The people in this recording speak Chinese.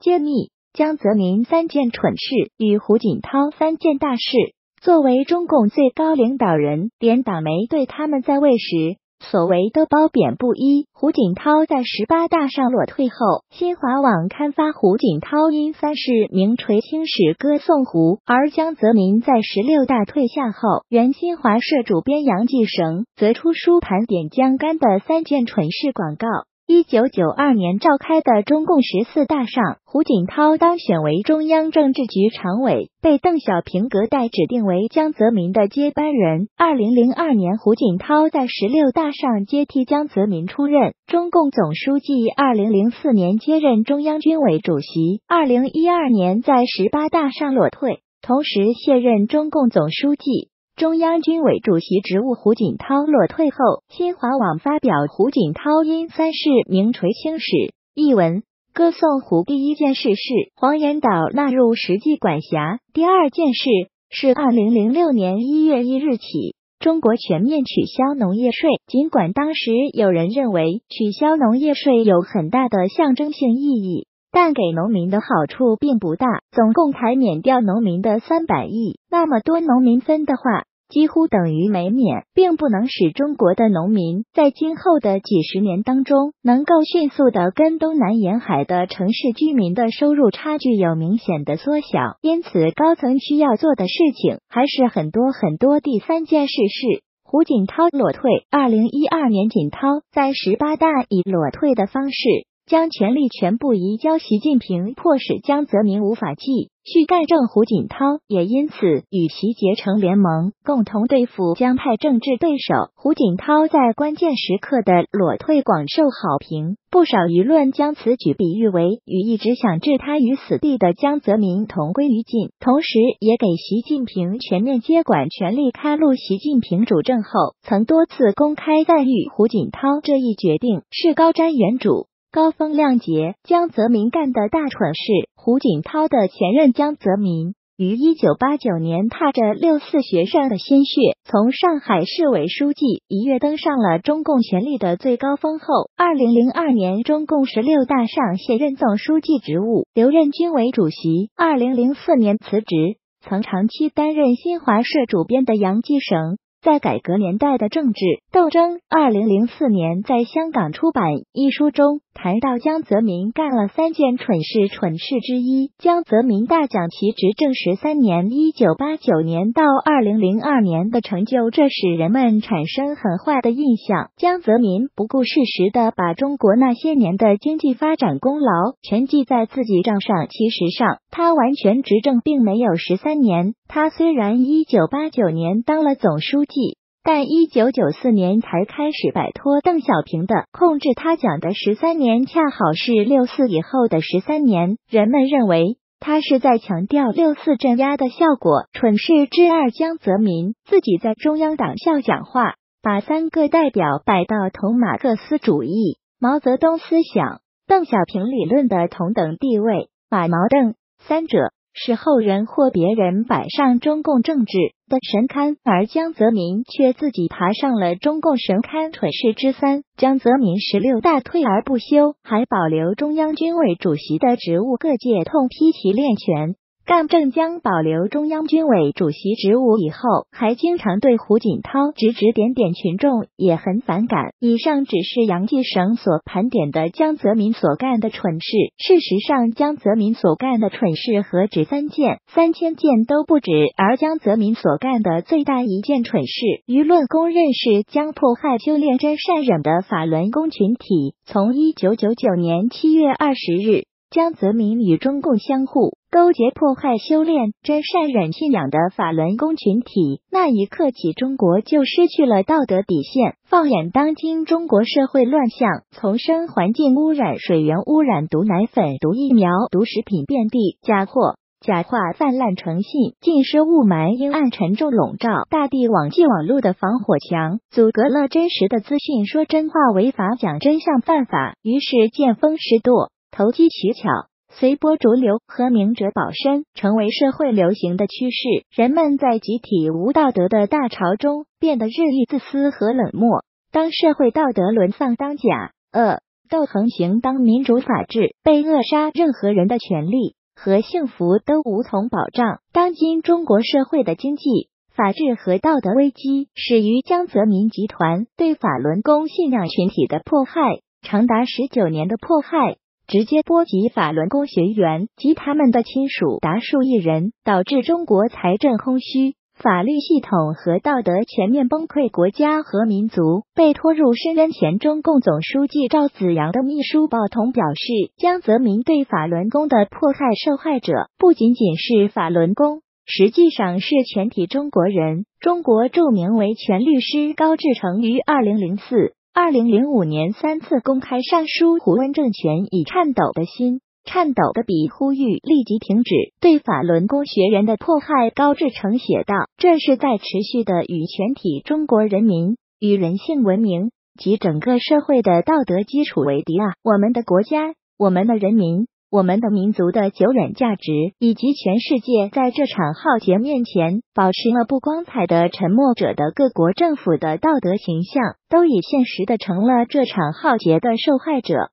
揭秘江泽民三件蠢事与胡锦涛三件大事。作为中共最高领导人，连党媒对他们在位时所为都褒贬不一。胡锦涛在十八大上裸退后，新华网刊发胡锦涛因三世名垂青史歌颂胡；而江泽民在十六大退下后，原新华社主编杨继绳则出书盘点江干的三件蠢事广告。一九九二年召开的中共十四大上，胡锦涛当选为中央政治局常委，被邓小平隔代指定为江泽民的接班人。二零零二年，胡锦涛在十六大上接替江泽民出任中共总书记。二零零四年接任中央军委主席。二零一二年在十八大上裸退，同时卸任中共总书记。中央军委主席职务，胡锦涛落退后，新华网发表胡锦涛因三世名垂青史一文，歌颂胡。第一件事是黄岩岛纳入实际管辖，第二件事是二零零六年一月一日起，中国全面取消农业税。尽管当时有人认为取消农业税有很大的象征性意义。但给农民的好处并不大，总共才免掉农民的三百亿，那么多农民分的话，几乎等于没免，并不能使中国的农民在今后的几十年当中能够迅速的跟东南沿海的城市居民的收入差距有明显的缩小。因此，高层需要做的事情还是很多很多。第三件事是胡锦涛裸退。二零一二年，锦涛在十八大以裸退的方式。将权力全部移交习近平，迫使江泽民无法继续干政。胡锦涛也因此与其结成联盟，共同对付江派政治对手。胡锦涛在关键时刻的裸退广受好评，不少舆论将此举比喻为与一直想置他于死地的江泽民同归于尽，同时也给习近平全面接管权力开路。习近平主政后，曾多次公开赞誉胡锦涛这一决定是高瞻远瞩。高风亮节，江泽民干的大蠢事。胡锦涛的前任江泽民于一九八九年踏着六四学生的鲜血，从上海市委书记一跃登上了中共权力的最高峰。后，二零零二年中共十六大上卸任总书记职务，留任军委主席。二零零四年辞职。曾长期担任新华社主编的杨继绳。在改革年代的政治斗争，二零零四年在香港出版一书中谈到江泽民干了三件蠢事，蠢事之一，江泽民大讲其执政十三年（一九八九年到二零零二年）的成就，这使人们产生很坏的印象。江泽民不顾事实的把中国那些年的经济发展功劳全记在自己账上，其实上他完全执政并没有十三年。他虽然一九八九年当了总书记。但一九九四年才开始摆脱邓小平的控制，他讲的十三年恰好是六四以后的十三年。人们认为他是在强调六四镇压的效果。蠢事之二，江泽民自己在中央党校讲话，把三个代表摆到同马克思主义、毛泽东思想、邓小平理论的同等地位，把毛邓三者。是后人或别人摆上中共政治的神龛，而江泽民却自己爬上了中共神龛。蠢事之三，江泽民十六大退而不休，还保留中央军委主席的职务，各界痛批其练权。干政江保留中央军委主席职务以后，还经常对胡锦涛指指点点，群众也很反感。以上只是杨继绳所盘点的江泽民所干的蠢事。事实上，江泽民所干的蠢事何止三件，三千件都不止。而江泽民所干的最大一件蠢事，舆论公认是将迫害修炼真善忍的法轮功群体。从一九九九年七月二十日，江泽民与中共相互。勾结迫害修炼真善忍信仰的法轮功群体，那一刻起，中国就失去了道德底线。放眼当今中国社会乱象，从生环境污染、水源污染、毒奶粉、毒疫苗、毒食品遍地，假货、假话泛滥成性，尽是雾霾阴暗沉重笼罩大地。网际网络的防火墙阻隔了真实的资讯，说真话违法，讲真相犯法。于是见风使舵，投机取巧。随波逐流和明哲保身成为社会流行的趋势，人们在集体无道德的大潮中变得日益自私和冷漠。当社会道德沦丧，当假、恶、斗横行，当民主法治被扼杀，任何人的权利和幸福都无从保障。当今中国社会的经济、法治和道德危机，始于江泽民集团对法轮功信仰群体的迫害，长达十九年的迫害。直接波及法轮功学员及他们的亲属达数亿人，导致中国财政空虚、法律系统和道德全面崩溃，国家和民族被拖入深渊。前中共总书记赵紫阳的秘书鲍同表示，江泽民对法轮功的迫害受害者不仅仅是法轮功，实际上是全体中国人。中国著名维权律师高志成于二零零四。二零零五年三次公开上书，胡温政权以颤抖的心、颤抖的笔呼吁立即停止对法轮功学员的迫害。高志成写道：“这是在持续的与全体中国人民、与人性文明及整个社会的道德基础为敌啊！我们的国家，我们的人民。”我们的民族的久远价值，以及全世界在这场浩劫面前保持了不光彩的沉默者的各国政府的道德形象，都已现实的成了这场浩劫的受害者。